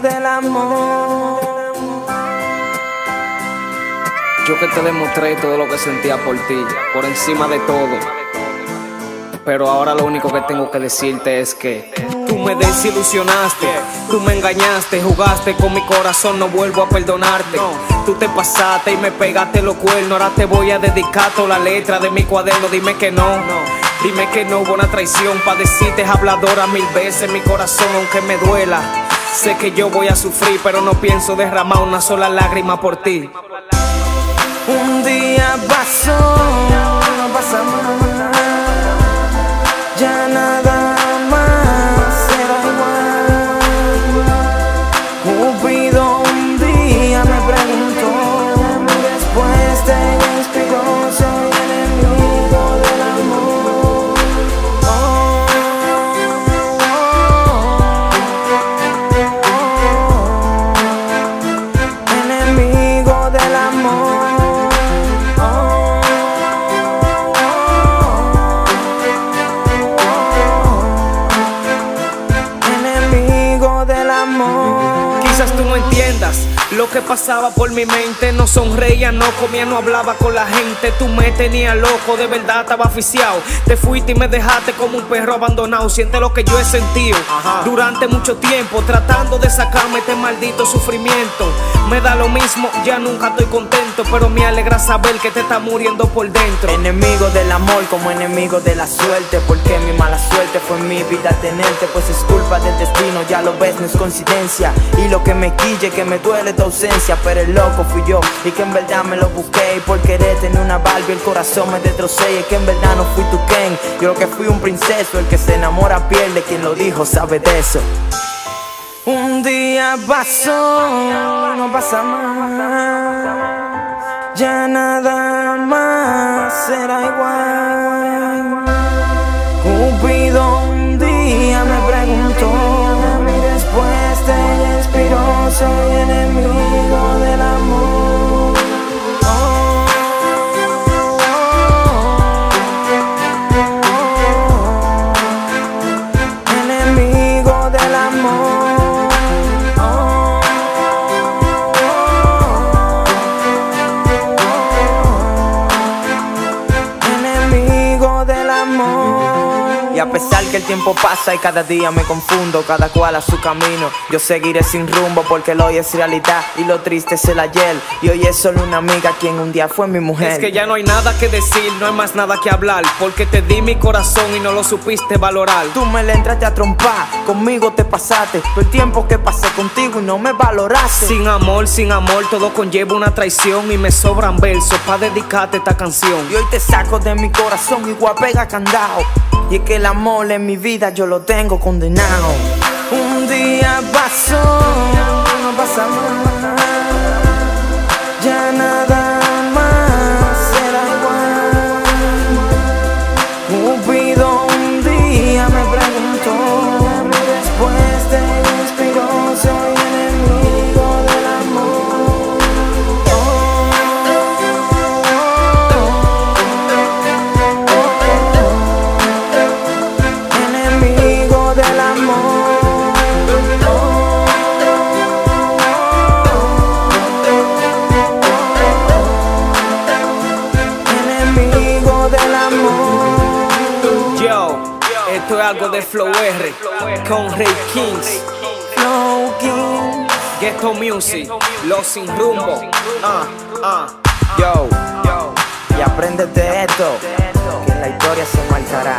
del amor. Yo que te demostré todo lo que sentía por ti, por encima de todo. Pero ahora lo único que tengo que decirte es que tú me desilusionaste, tú me engañaste, jugaste con mi corazón, no vuelvo a perdonarte. Tú te pasaste y me pegaste los cuernos, ahora te voy a dedicar toda la letra de mi cuaderno, dime que no. Dime que no hubo una traición, pa' decirte habladora mil veces mi corazón, aunque me duela. Sé que yo voy a sufrir, pero no pienso derramar una sola lágrima por ti. Un día pasó, Quizás tú no lo que pasaba por mi mente. No sonreía, no comía, no hablaba con la gente. Tú me tenías loco, de verdad estaba aficiado. Te fuiste y me dejaste como un perro abandonado. Siente lo que yo he sentido durante mucho tiempo, tratando de sacarme este maldito sufrimiento. Me da lo mismo, ya nunca estoy contento, pero me alegra saber que te está muriendo por dentro. Enemigo del amor como enemigo de la suerte Porque mi mala suerte fue mi vida tenerte Pues es culpa del destino, ya lo ves, no es coincidencia Y lo que me quille, que me duele tu ausencia Pero el loco fui yo. Y que en verdad me lo busqué Y por querer tener una Barbie el corazón me destrocé. Y es que en verdad no fui tu Ken. Yo lo que fui un princeso, el que se enamora pierde. Quien lo dijo sabe de eso. Un día pasó, no pasa más. Ya nada más será igual. Enemigo Y a pesar que el tiempo pasa y cada día me confundo, cada cual a su camino, yo seguiré sin rumbo porque el hoy es realidad y lo triste es el ayer. Y hoy es solo una amiga quien un día fue mi mujer. Es que ya no hay nada que decir, no hay más nada que hablar, porque te di mi corazón y no lo supiste valorar. Tú me le entraste a trompar, conmigo te pasaste. Todo el tiempo que pasé contigo y no me valoraste. Sin amor, sin amor, todo conlleva una traición y me sobran versos para dedicarte esta canción. Y hoy te saco de mi corazón igual pega candado. Y es que el amor en mi vida yo lo tengo condenado. Un día pasó, no pasa esto es algo de Flow R con Rey Kings, Flow King. Ghetto Music, Los Sin Rumbo. Ah, ah. Yo, y apréndete esto, que en la historia se marcará.